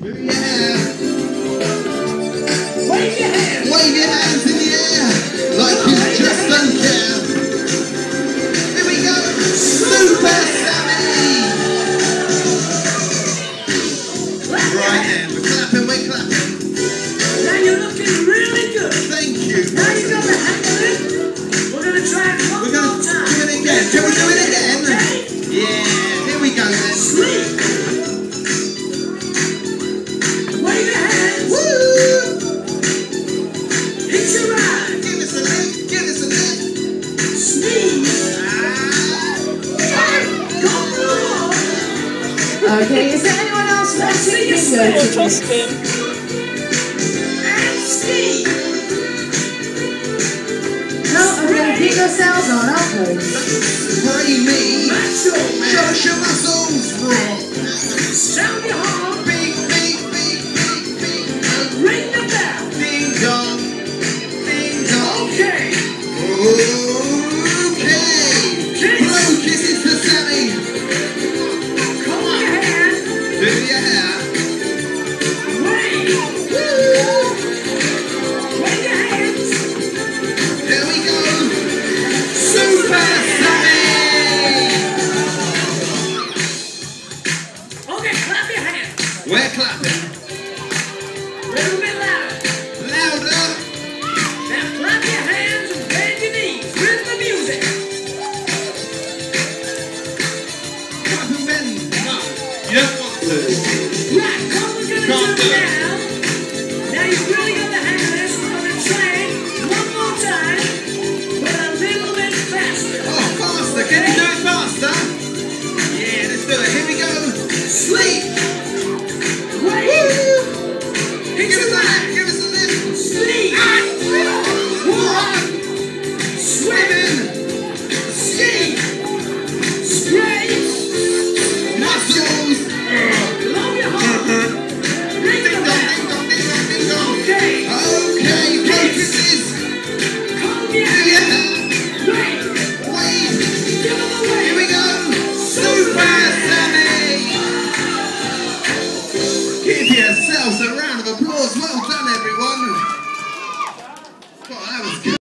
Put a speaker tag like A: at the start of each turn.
A: Yeah.
B: will trust him. Pick yourselves on up,
A: Free me. Show your muscles, bro.
C: Sound your heart.
A: We're clapping.
C: Little bit louder.
A: Louder.
C: Now clap your hands and bend your knees the music.
A: Clap and bend. No, you don't want to. Can't
C: do.
A: a round
C: of applause. Well done, everyone.